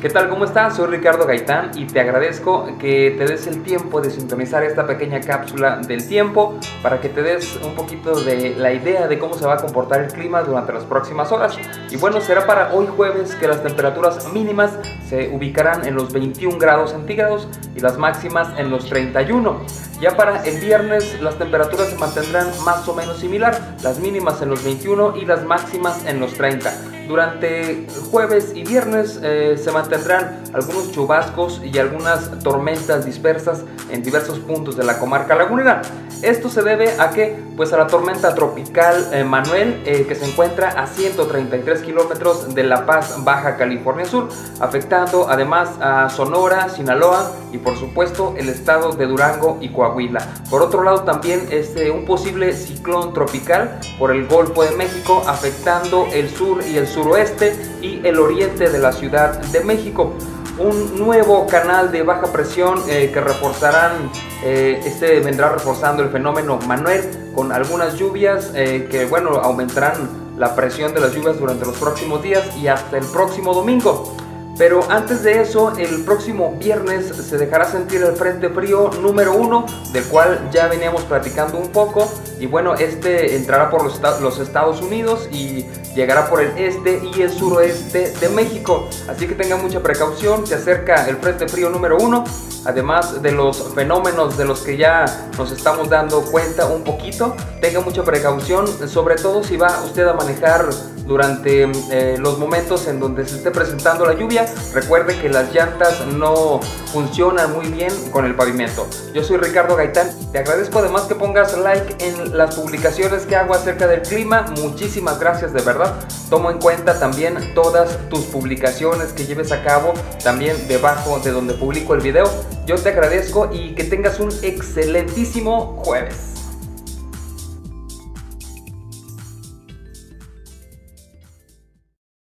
¿Qué tal? ¿Cómo estás? Soy Ricardo Gaitán y te agradezco que te des el tiempo de sintonizar esta pequeña cápsula del tiempo para que te des un poquito de la idea de cómo se va a comportar el clima durante las próximas horas. Y bueno, será para hoy jueves que las temperaturas mínimas se ubicarán en los 21 grados centígrados y las máximas en los 31. Ya para el viernes las temperaturas se mantendrán más o menos similar, las mínimas en los 21 y las máximas en los 30. Durante jueves y viernes eh, se mantendrán algunos chubascos y algunas tormentas dispersas en diversos puntos de la comarca lagunera. Esto se debe a que, pues a la tormenta tropical eh, Manuel, eh, que se encuentra a 133 kilómetros de La Paz, Baja California Sur, afectando además a Sonora, Sinaloa y por supuesto el estado de Durango y Coahuila. Por otro lado también este, un posible ciclón tropical por el Golfo de México, afectando el sur y el sur suroeste y el oriente de la Ciudad de México. Un nuevo canal de baja presión eh, que reforzarán, eh, este vendrá reforzando el fenómeno Manuel con algunas lluvias eh, que bueno aumentarán la presión de las lluvias durante los próximos días y hasta el próximo domingo. Pero antes de eso, el próximo viernes se dejará sentir el frente frío número uno, del cual ya veníamos platicando un poco. Y bueno, este entrará por los, Estados Unidos y llegará por el este y el suroeste de México. Así que tengan mucha precaución, se acerca el frente frío número uno, además de los fenómenos de los que ya nos estamos dando cuenta un poquito. Tenga mucha precaución, sobre todo si va usted a manejar durante eh, los momentos en donde se esté presentando la lluvia. Recuerde que las llantas no funcionan muy bien con el pavimento. Yo soy Ricardo Gaitán. Te agradezco además que pongas like en las publicaciones que hago acerca del clima. Muchísimas gracias de verdad. Tomo en cuenta también todas tus publicaciones que lleves a cabo también debajo de donde publico el video. Yo te agradezco y que tengas un excelentísimo jueves.